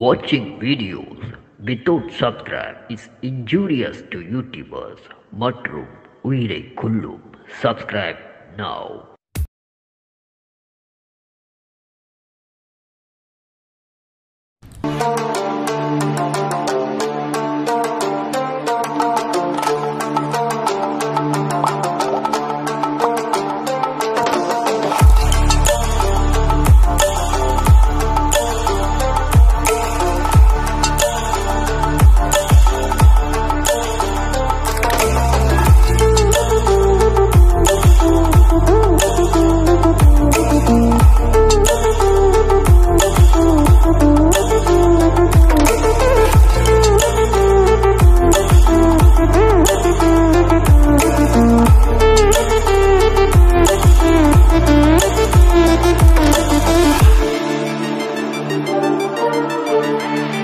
Watching videos without subscribe is injurious to YouTubers. Matrum, Uire Kullum. Subscribe now. Stranded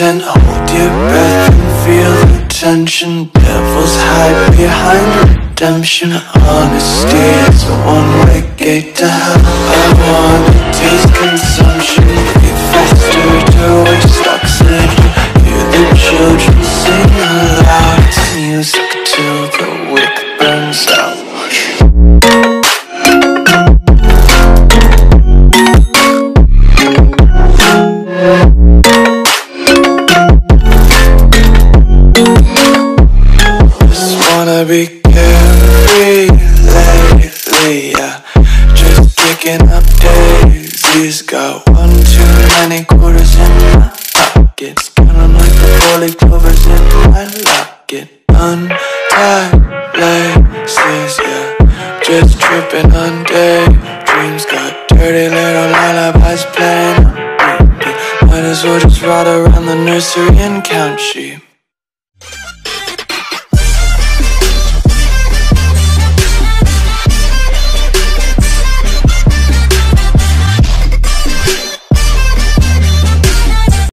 Content, hold your breath and feel the tension. Devils hide behind redemption. Honesty is a one-way gate to hell. I wanna taste consumption, breathe faster to waste oxygen. Hear the children sing aloud. It's music till carefree lately, yeah. Just picking up daisies. Got one too many quarters in my pockets. Counting like the four-leaf clovers in my locket. Untied laces, yeah. Just tripping on daydreams. Got dirty little lullabies playing. Might as well just ride around the nursery and count sheep.